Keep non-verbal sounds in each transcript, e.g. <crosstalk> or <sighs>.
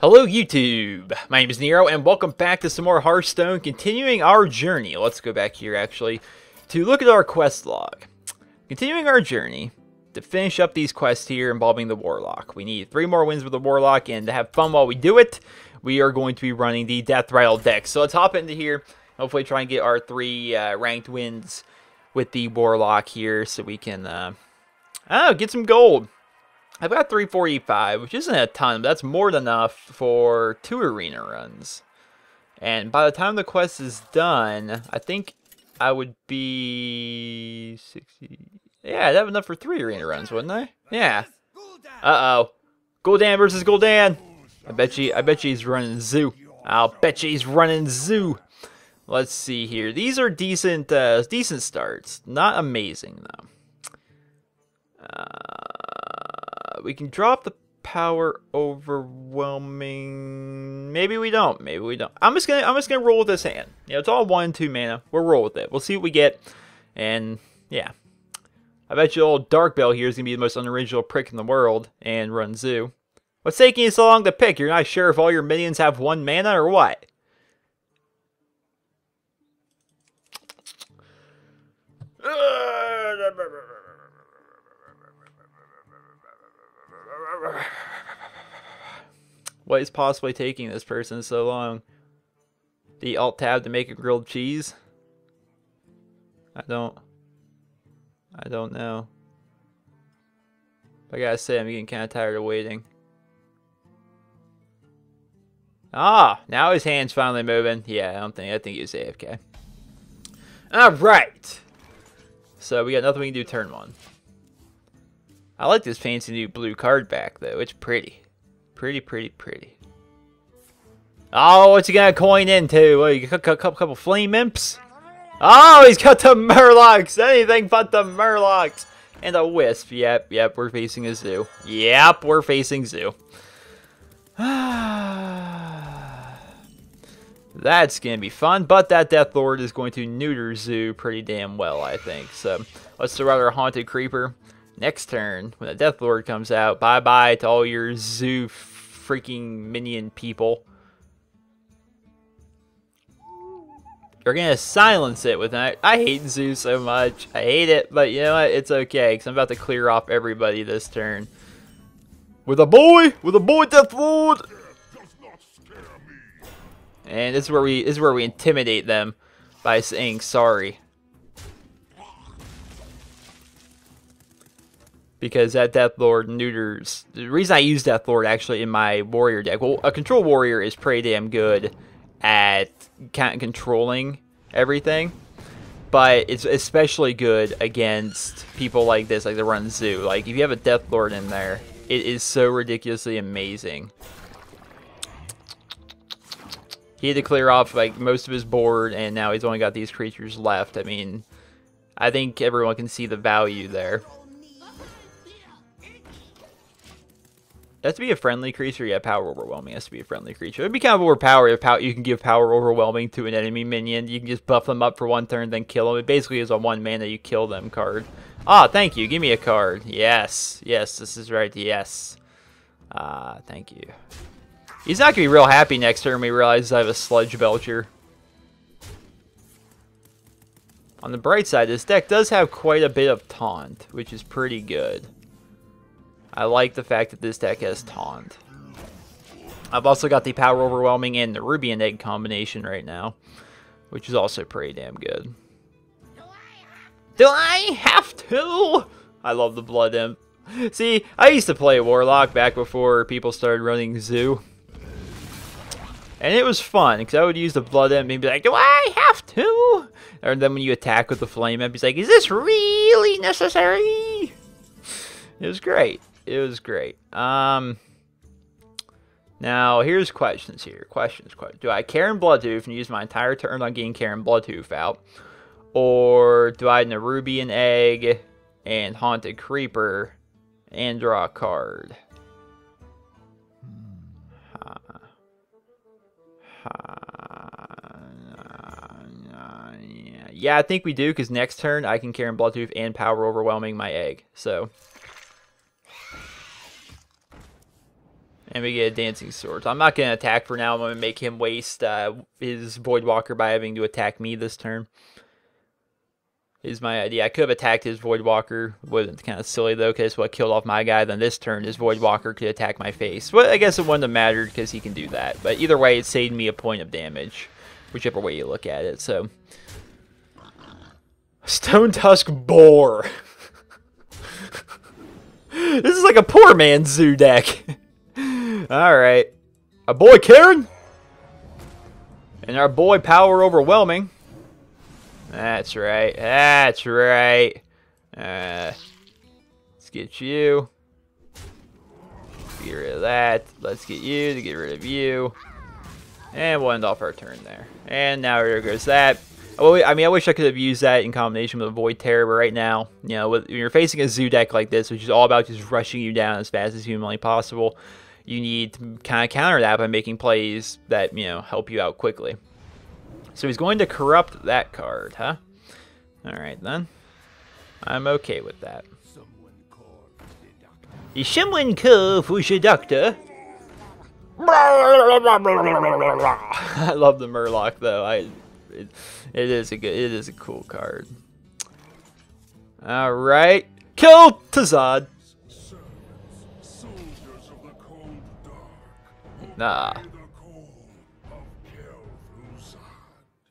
Hello YouTube, my name is Nero and welcome back to some more Hearthstone, continuing our journey. Let's go back here actually to look at our quest log. Continuing our journey to finish up these quests here involving the Warlock. We need three more wins with the Warlock and to have fun while we do it, we are going to be running the Deathrattle deck. So let's hop into here, hopefully try and get our three uh, ranked wins with the Warlock here so we can, uh, I get some gold. I've got 345, which isn't a ton, but that's more than enough for two arena runs. And by the time the quest is done, I think I would be 60. Yeah, I'd have enough for three arena runs, wouldn't I? Yeah. Uh-oh. Gul'dan versus Gul'dan. I bet you I bet you he's running zoo. I'll bet you he's running zoo. Let's see here. These are decent uh, decent starts. Not amazing though. Uh we can drop the power overwhelming. Maybe we don't. Maybe we don't. I'm just gonna I'm just gonna roll with this hand. You know, it's all one two mana. We'll roll with it. We'll see what we get. And yeah. I bet you old Dark Bell here is gonna be the most unoriginal prick in the world and run zoo. What's taking you so long to pick? You're not sure if all your minions have one mana or what? What is possibly taking this person so long? The alt tab to make a grilled cheese? I don't... I don't know. But I gotta say, I'm getting kind of tired of waiting. Ah, now his hand's finally moving. Yeah, I don't think, I think he's AFK. Alright! So we got nothing we can do turn one. I like this fancy new blue card back, though. It's pretty. Pretty, pretty, pretty. Oh, what's he gonna coin into? What, you got a couple, flame imps? Oh, he's got the murlocs! Anything but the murlocs! And a wisp. Yep, yep, we're facing a zoo. Yep, we're facing zoo. <sighs> That's going to be fun, but that Death Lord is going to neuter Zoo pretty damn well, I think. So, let's throw out our Haunted Creeper. Next turn, when the Death Lord comes out, bye-bye to all your zoo freaking minion people. You're gonna silence it with that. I hate Zoo so much. I hate it, but you know what? It's okay, because I'm about to clear off everybody this turn. With a boy! With a boy, Death Lord! And this is where we this is where we intimidate them by saying sorry. Because that Death Lord neuters. The reason I use Death Lord actually in my warrior deck, well, a control warrior is pretty damn good at kind of controlling everything, but it's especially good against people like this, like the Run Zoo. Like if you have a Death Lord in there, it is so ridiculously amazing. He had to clear off like most of his board, and now he's only got these creatures left. I mean, I think everyone can see the value there. It has to be a friendly creature. Yeah, power overwhelming has to be a friendly creature. It'd be kind of overpowered if you can give power overwhelming to an enemy minion. You can just buff them up for one turn, then kill them. It basically is a one mana you kill them card. Ah, thank you. Give me a card. Yes. Yes, this is right. Yes. Ah, uh, thank you. He's not going to be real happy next turn when he realizes I have a Sludge Belcher. On the bright side, this deck does have quite a bit of taunt, which is pretty good. I like the fact that this deck has Taunt. I've also got the Power Overwhelming and the Nerubian Egg combination right now, which is also pretty damn good. Do I have to? I love the Blood Imp. See, I used to play Warlock back before people started running Zoo. And it was fun, because I would use the Blood Imp and be like, do I have to? And then when you attack with the Flame Imp, he's like, is this really necessary? It was great it was great. Um, now, here's questions here. Questions. Do I Cairne Bloodhoof and use my entire turn on getting Cairne Bloodhoof out? Or do I Nerubian Egg and Haunted Creeper and draw a card? Yeah, I think we do, because next turn I can Cairne Bloodhoof and Power Overwhelming my egg. So, And we get a Dancing Sword. So I'm not going to attack for now. I'm going to make him waste uh, his Voidwalker by having to attack me this turn. Is my idea. I could have attacked his Voidwalker. Wasn't kind of silly though, because what killed off my guy. Then this turn, his Voidwalker could attack my face. But I guess it wouldn't have mattered because he can do that. But either way, it saved me a point of damage, whichever way you look at it. So, Stone Tusk Boar. <laughs> this is like a poor man's zoo deck. <laughs> Alright. Our boy Cairne. And our boy Power Overwhelming. That's right. That's right. Uh, let's get you. Get rid of that. Let's get you to get rid of you. And we'll end off our turn there. And now here goes that. I mean, I wish I could have used that in combination with a Void Terror, but right now, you know, when you're facing a Zoo deck like this, which is all about just rushing you down as fast as humanly possible, you need to kind of counter that by making plays that, you know, help you out quickly. So he's going to corrupt that card, huh? Alright then. I'm okay with that. Is someone call for the doctor? I love the Murloc though. I it, it is a good it is a cool card. Alright. Kill Tazad.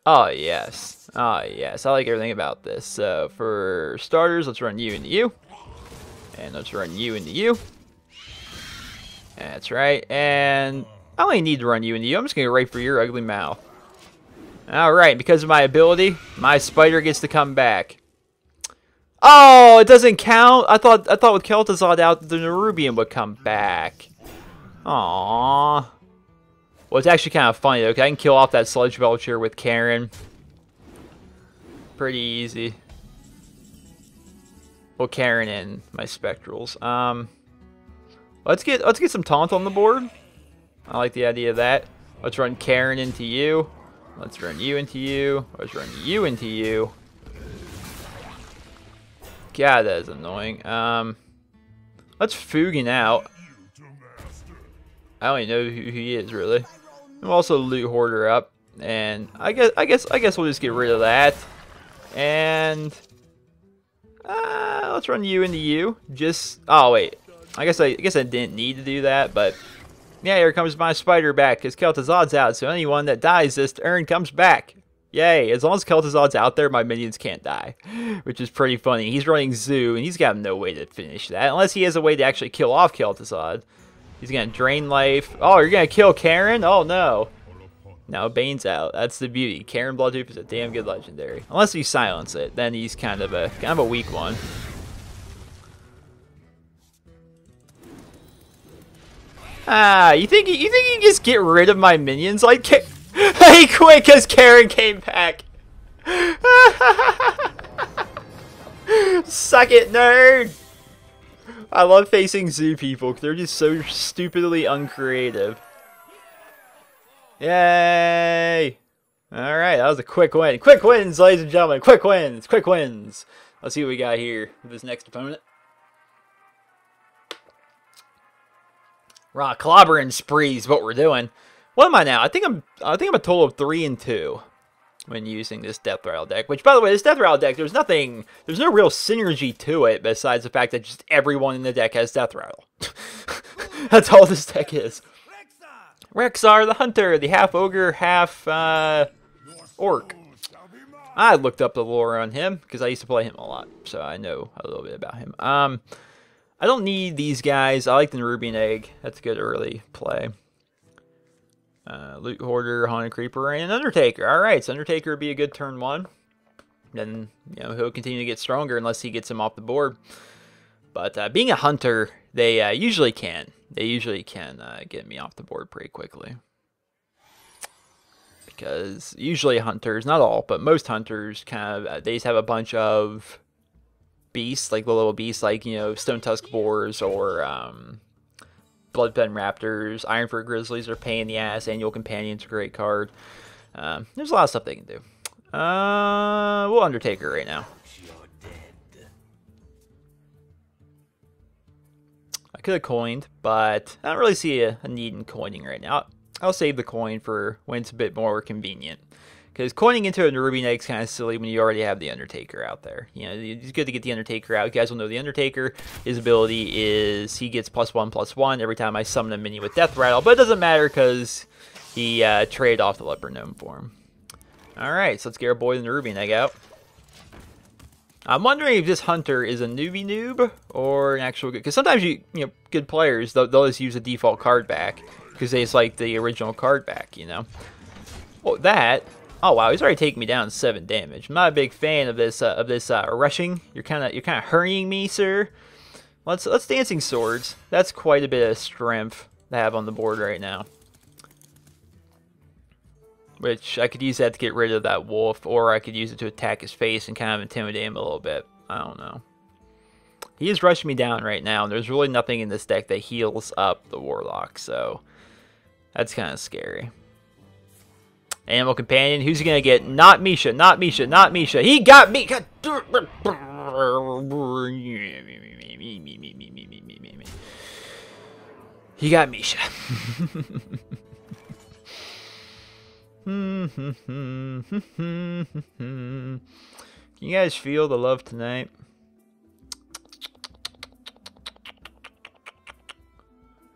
Oh, yes. Oh, yes. I like everything about this. So, for starters, let's run you into you. And let's run you into you. That's right. And I only need to run you into you. I'm just going to go right for your ugly mouth. Alright, because of my ability, my spider gets to come back. Oh, it doesn't count? I thought I thought with Kel'Thuzad out, the Nerubian would come back. Aww. Well, it's actually kind of funny, though, I can kill off that Sludge Belcher with Cairne. Pretty easy. Well, Cairne and my Spectrals. Um, let's get let's get some Taunt on the board. I like the idea of that. Let's run Cairne into you. Let's run you into you. Let's run you into you. God, that is annoying. Um, let's Feugen out. I don't even know who he is, really. We'll also loot hoarder up, and I guess I guess I guess we'll just get rid of that. And uh, let's run you into you. Just oh wait, I guess I, I guess I didn't need to do that, but yeah, here comes my spider back because Kel'Thuzad's out. So anyone that dies this turn comes back. Yay! As long as Kel'Thuzad's out there, my minions can't die, <laughs> which is pretty funny. He's running Zoo, and he's got no way to finish that unless he has a way to actually kill off Kel'Thuzad. He's gonna drain life. Oh, you're gonna kill Cairne? Oh no. No, Bane's out. That's the beauty. Cairne Bloodhoof is a damn good legendary. Unless you silence it, then he's kind of a kind of a weak one. Ah, you think you think you can just get rid of my minions like Hey, quick, because Cairne came back. <laughs> Suck it, nerd. I love facing zoo people. They're just so stupidly uncreative. Yay! Alright, that was a quick win. Quick wins, ladies and gentlemen. Quick wins. Quick wins. Let's see what we got here with this next opponent. Raw clobbering sprees what we're doing. What am I now? I think I'm I think I'm a total of three and two when using this Deathrattle deck. Which, by the way, this Deathrattle deck, there's nothing, there's no real synergy to it besides the fact that just everyone in the deck has Deathrattle. <laughs> That's all this deck is. Rexxar the Hunter, the half ogre, half uh, orc. I looked up the lore on him because I used to play him a lot, so I know a little bit about him. Um, I don't need these guys. I like the Nerubian Egg. That's a good early play. Uh, Loot Hoarder, Haunted Creeper, and Undertaker. All right, so Undertaker would be a good turn one. Then, you know, he'll continue to get stronger unless he gets him off the board. But uh, being a hunter, they uh, usually can. They usually can uh, get me off the board pretty quickly. Because usually hunters, not all, but most hunters kind of, uh, they just have a bunch of beasts, like the little beasts, like, you know, Stone Tusk Boars or um, Bloodfen Raptors, Ironfur Grizzlies are paying the ass. Animal Companion's a great card. Um, there's a lot of stuff they can do. Uh, we'll Undertaker right now. I could have coined, but I don't really see a, a need in coining right now. I'll save the coin for when it's a bit more convenient. Because coining into a Ruby Knight is kind of silly when you already have the Undertaker out there. You know, it's good to get the Undertaker out. You guys will know the Undertaker. His ability is he gets plus one, plus one every time I summon a minion with Deathrattle. But it doesn't matter because he uh, traded off the Leper Gnome for him. Alright, so let's get our boy the Ruby Knight out. I'm wondering if this hunter is a newbie noob or an actual good. Because sometimes you, you know, good players they'll, they'll just use a default card back because it's like the original card back. You know. Well, that. Oh wow, he's already taking me down seven damage. I'm not a big fan of this uh, of this uh, rushing. You're kind of you're kind of hurrying me, sir. Let's let's dancing swords. That's quite a bit of strength to have on the board right now. Which I could use that to get rid of that wolf, or I could use it to attack his face and kind of intimidate him a little bit. I don't know. He is rushing me down right now, and there's really nothing in this deck that heals up the warlock, so that's kind of scary. Animal companion, who's he gonna get? Not Misha, not Misha, not Misha. He got me. He got Misha. Can you guys feel the love tonight?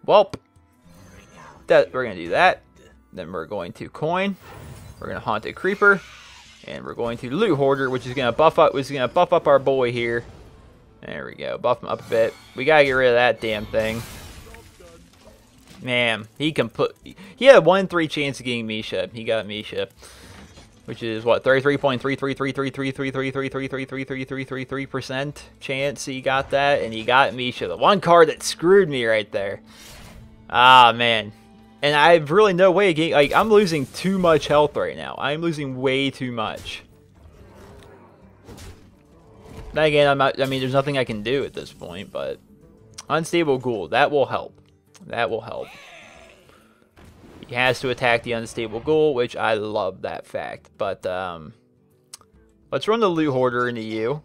Welp. That we're gonna do that. Then we're going to coin. We're gonna Haunted Creeper, and we're going to Loot Hoarder, which is gonna buff up, which is gonna buff up our boy here. There we go, buff him up a bit. We gotta get rid of that damn thing. Man, he can put. He had one three chance of getting Misha. He got Misha, which is what 33.3333333333333333 percent chance he got that, and he got Misha, the one card that screwed me right there. Ah man, and I have really no way of getting. Like I'm losing too much health right now. I'm losing way too much. Then again, I'm not. I mean, there's nothing I can do at this point, but unstable ghoul that will help. That will help. He has to attack the unstable ghoul, which I love that fact. But um, let's run the loot hoarder into you,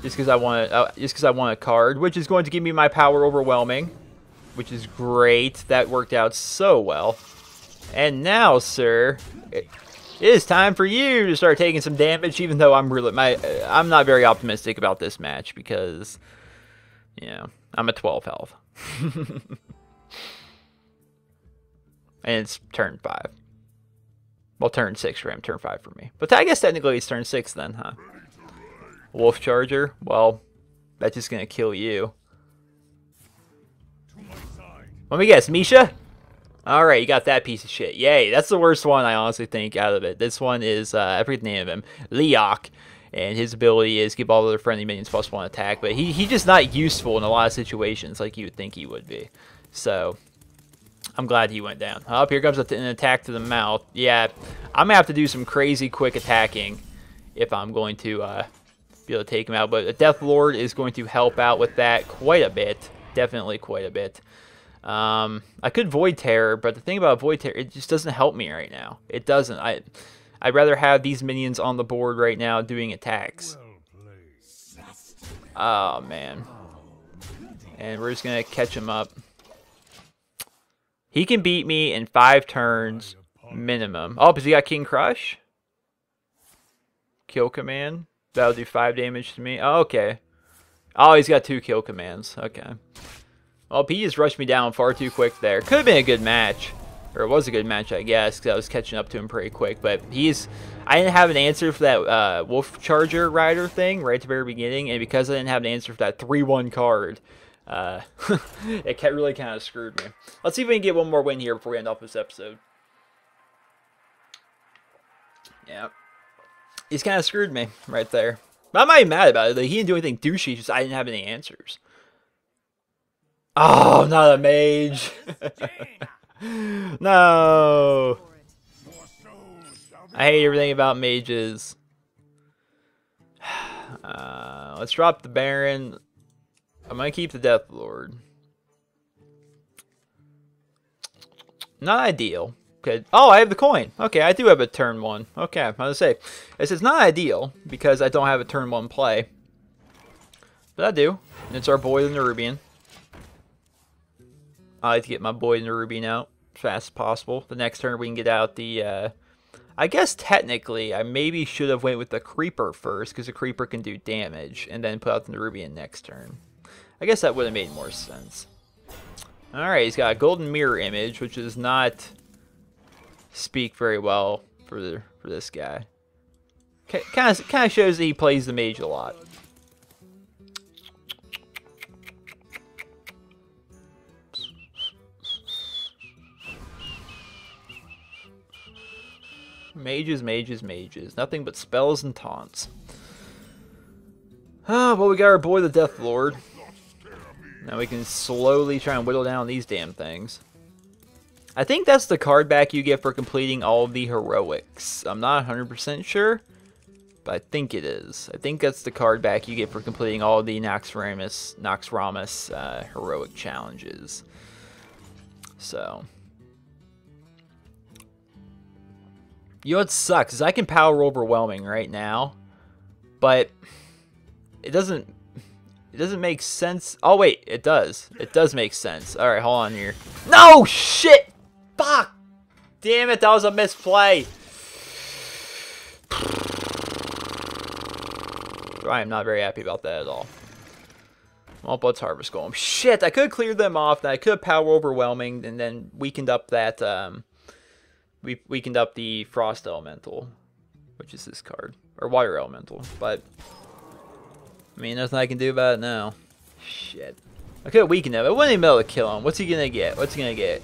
just because I want uh, just because I want a card, which is going to give me my power overwhelming, which is great. That worked out so well. And now, sir, it is time for you to start taking some damage. Even though I'm really my I'm not very optimistic about this match because you know I'm at 12 health. <laughs> and it's turn 5. Well, turn 6 for him, turn 5 for me. But I guess technically it's turn 6 then, huh? Wolf Charger? Well, that's just gonna kill you. Let me guess, Misha? Alright, you got that piece of shit. Yay, that's the worst one I honestly think out of it. This one is, uh, I forget the name of him, Leokk and his ability is give all other friendly minions plus one attack, but he, he's just not useful in a lot of situations like you would think he would be. So, I'm glad he went down. Up, here comes an attack to the mouth. Yeah, I'm going to have to do some crazy quick attacking if I'm going to uh, be able to take him out. But a Death Lord is going to help out with that quite a bit. Definitely quite a bit. Um, I could Void Terror, but the thing about Void Terror, it just doesn't help me right now. It doesn't. I I'd rather have these minions on the board right now doing attacks. Oh, man. And we're just going to catch him up. He can beat me in five turns minimum. Oh, because he got King Krush? Kill command? That'll do five damage to me. Oh, okay. Oh, he's got two kill commands. Okay. Well, he just rushed me down far too quick there. Could have been a good match or it was a good match, I guess, because I was catching up to him pretty quick. But he's, I didn't have an answer for that uh, Wolf Charger Rider thing right at the very beginning, and because I didn't have an answer for that 3-1 card, uh, <laughs> it really kind of screwed me. Let's see if we can get one more win here before we end off this episode. Yeah. He's kind of screwed me right there. But I'm not even mad about it. Like, he didn't do anything douchey, just I didn't have any answers. Oh, not a mage. <laughs> no! I hate everything about mages. <sighs> Uh, let's drop the Baron. I'm gonna keep the Death Lord. Not ideal. Okay. Oh, I have the coin. Okay, I do have a turn one. Okay, I was gonna say. This is not ideal because I don't have a turn one play. But I do. And it's our boy the Nerubian. I like to get my boy Nerubian out as fast as possible. The next turn we can get out the, uh, I guess technically I maybe should have went with the Creeper first because the Creeper can do damage and then put out the Nerubian next turn. I guess that would have made more sense. Alright, he's got a golden mirror image, which does not speak very well for the, for this guy. Kind of kind of shows that he plays the mage a lot. Mages, mages, mages. Nothing but spells and taunts. <sighs> Ah, well, we got our boy the Death Lord. Now we can slowly try and whittle down these damn things. I think that's the card back you get for completing all of the heroics. I'm not 100% sure, but I think it is. I think that's the card back you get for completing all of the Naxxramas, Naxxramas uh, heroic challenges. So, You know what sucks is I can power overwhelming right now, but it doesn't it doesn't make sense. Oh wait, it does. It does make sense. All right, hold on here. No shit. Fuck. Damn it, that was a misplay. I am not very happy about that at all. Well, Blood's Harvest Golem. Shit, I could have cleared them off. And I could have power overwhelming and then weakened up that um, we weakened up the Frost Elemental, which is this card, or Water Elemental, but, I mean, nothing I can do about it now. Shit. I could have weakened him. I wouldn't even be able to kill him. What's he gonna get? What's he gonna get?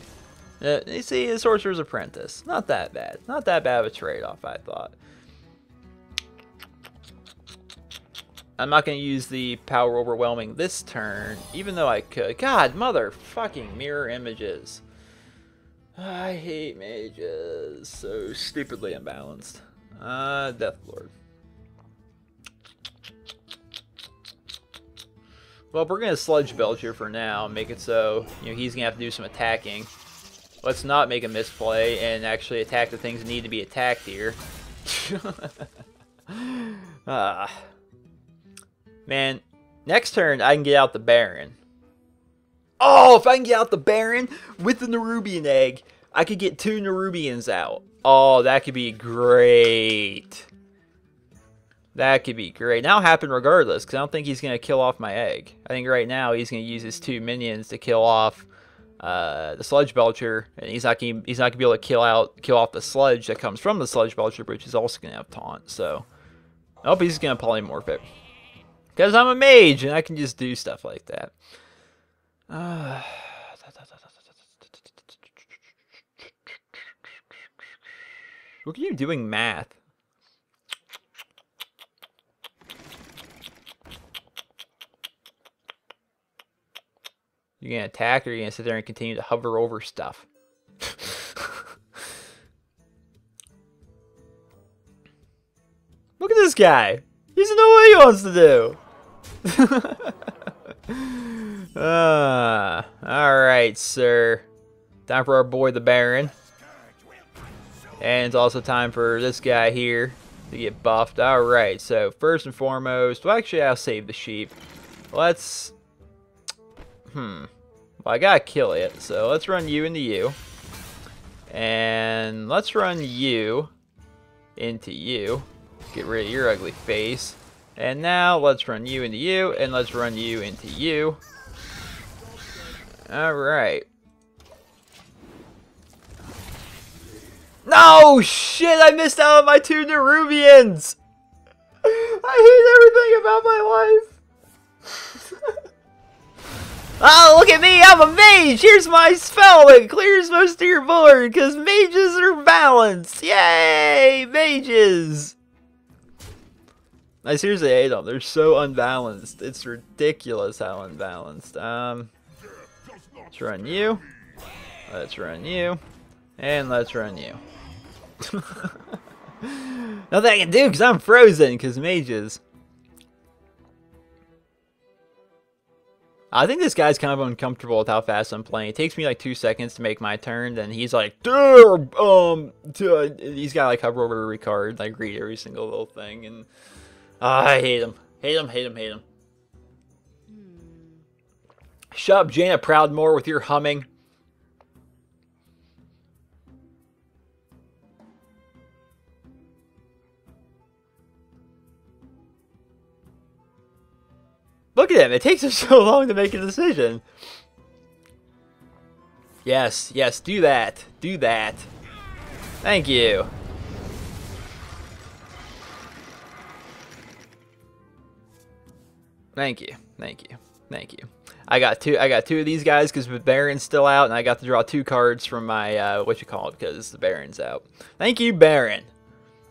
Uh, you see, the Sorcerer's Apprentice. Not that bad. Not that bad of a trade-off, I thought. I'm not going to use the Power Overwhelming this turn, even though I could. God, motherfucking mirror images. I hate mages. So stupidly imbalanced. Uh, Death Lord. Well, we're going to Sludge Belcher for now, make it so, you know, he's going to have to do some attacking. Let's not make a misplay and actually attack the things that need to be attacked here. <laughs> ah. Man, next turn I can get out the Baron. Oh, if I can get out the Baron with the Nerubian egg, I could get two Nerubians out. Oh, that could be great. That could be great. Now happen regardless, because I don't think he's going to kill off my egg. I think right now he's going to use his two minions to kill off uh, the Sludge Belcher, and he's not gonna, he's not going to be able to kill out kill off the sludge that comes from the Sludge Belcher, which is also going to have taunt. So, I hope he's going to polymorph it. Because I'm a mage, and I can just do stuff like that. <sighs> Look at you doing math. You're gonna attack or you're gonna sit there and continue to hover over stuff? <laughs> Look at this guy. He doesn't know what he wants to do. <laughs> Uh, Alright, sir. Time for our boy the Baron. And it's also time for this guy here to get buffed. Alright, so first and foremost, well actually I'll save the sheep. Let's, hmm, well I gotta kill it, so let's run you into you. And let's run you into you. Get rid of your ugly face. And now let's run you into you, and let's run you into you. Alright. No! Shit! I missed out on my two Nerubians! I hate everything about my life! <laughs> oh, look at me! I'm a mage! Here's my spell that clears most of your board, because mages are balanced! Yay! Mages! I seriously hate them. They're so unbalanced. It's ridiculous how unbalanced. Um... Let's run you. Let's run you. And let's run you. <laughs> Nothing I can do because I'm frozen because mages. I think this guy's kind of uncomfortable with how fast I'm playing. It takes me like two seconds to make my turn, then he's like, um, he's got like hover over every card, like read every single little thing, and uh, I hate him, hate him, hate him, hate him. Shut up, Jaina Proudmoore, with your humming. Look at him. It takes him <laughs> so long to make a decision. Yes, yes, do that. Do that. Thank you. Thank you. Thank you. Thank you. I got two. I got two of these guys because the Baron's still out, and I got to draw two cards from my uh, what you call it because the Baron's out. Thank you, Baron.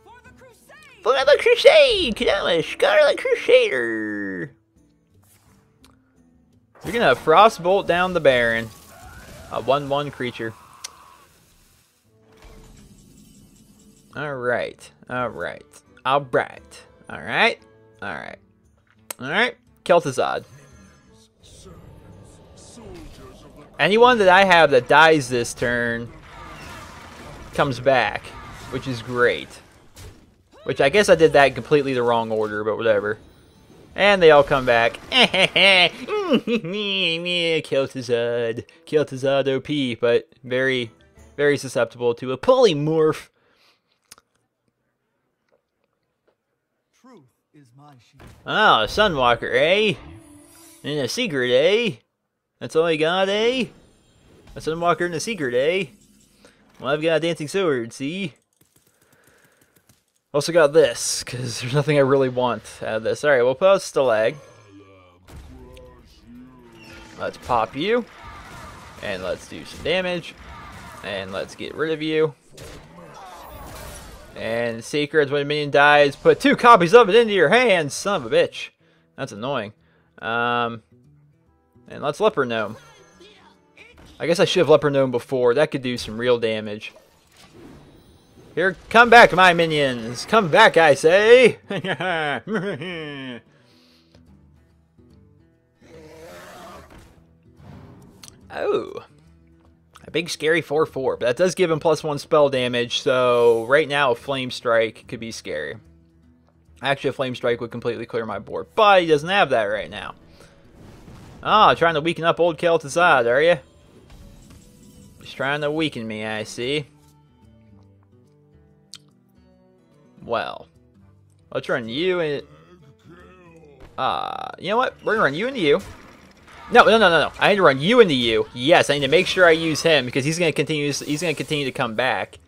For the Crusade, For the Crusade, I'm a Scarlet Crusader. You're gonna frostbolt down the Baron, a one-one creature. All right, all right, all right, all right, all right, all right. Kel'Thuzad. Anyone that I have that dies this turn comes back, which is great. Which I guess I did that in completely the wrong order, but whatever. And they all come back. <laughs> Kel'Thuzad. Kel'Thuzad OP, but very, very susceptible to a polymorph. Oh, Sunwalker, eh? And a secret, eh? That's all I got, eh? A Sunwalker and a secret, eh? Well, I've got a Dancing Sword, see? Also got this, because there's nothing I really want out of this. Alright, we'll put out Stalagg. Let's pop you. And let's do some damage. And let's get rid of you. And Secrets, when a minion dies, put two copies of it into your hands, son of a bitch. That's annoying. Um, and let's Leper Gnome. I guess I should have Leper Gnome before. That could do some real damage. Here, come back, my minions. Come back, I say. <laughs> oh. A big scary 4-4, but that does give him plus one spell damage, so right now a Flame Strike could be scary. Actually, a Flame Strike would completely clear my board, but he doesn't have that right now. Ah, trying to weaken up old Kel'Thuzad, are you? Just trying to weaken me, I see. Well, let's run you and... Uh, you know what? We're gonna run you into you. No, no, no, no, no. I need to run you into you. Yes, I need to make sure I use him because he's gonna continue. He's gonna continue to come back.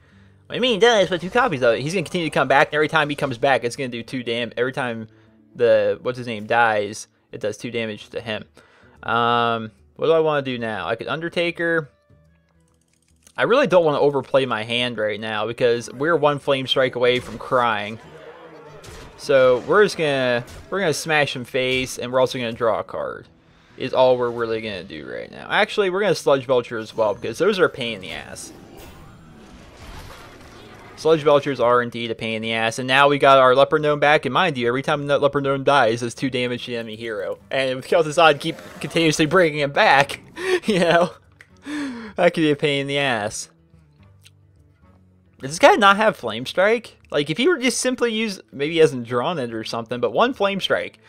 What I mean, does put two copies of it. He's gonna continue to come back, and every time he comes back, it's gonna do two dam. Every time the what's his name dies, it does two damage to him. Um, what do I want to do now? I could Undertaker. I really don't want to overplay my hand right now because we're one flame strike away from crying. So we're just gonna we're gonna smash him face, and we're also gonna draw a card is all we're really to do right now. Actually, we're to Sludge Belcher as well, because those are a pain in the ass. Sludge Belchers are indeed a pain in the ass, and now we got our Leper Gnome back, and mind you, every time that Leper Gnome dies, it's 2 damage to the enemy hero. And with Kel'Thuzad keep continuously bringing him back, <laughs> you know, that could be a pain in the ass. Does this guy not have Flame Strike? Like, if he were just simply use, maybe he hasn't drawn it or something, but one Flame Strike,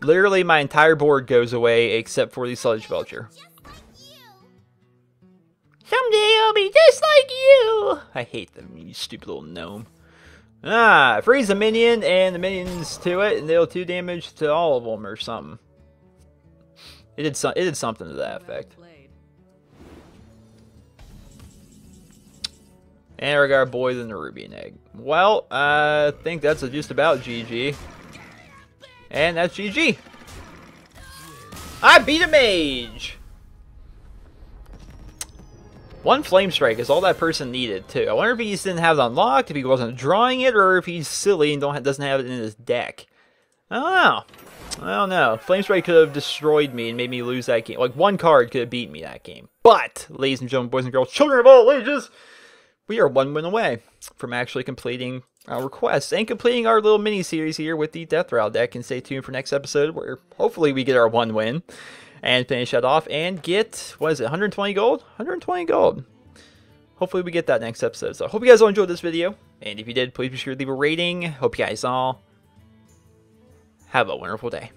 Literally, my entire board goes away except for the Sludge Belcher. Someday I'll be just like you! I hate them, you stupid little gnome. Ah, freeze a minion and the minions to it, and they'll do damage to all of them or something. It did, so it did something to that effect. And our boys in the Nerubian Egg. Well, I think that's just about GG. And that's GG. I beat a mage! One Flame Strike is all that person needed, too. I wonder if he just didn't have it unlocked, if he wasn't drawing it, or if he's silly and don't doesn't have it in his deck. I don't know. I don't know. Flame Strike could have destroyed me and made me lose that game. Like, one card could have beaten me that game. But, ladies and gentlemen, boys and girls, children of all ages, we are one win away from actually completing our requests and completing our little mini series here with the Deathrattle deck. And stay tuned for next episode where hopefully we get our one win and finish that off and get, what is it, 120 gold? 120 gold. Hopefully we get that next episode. So I hope you guys all enjoyed this video. And if you did, please be sure to leave a rating. Hope you guys all have a wonderful day.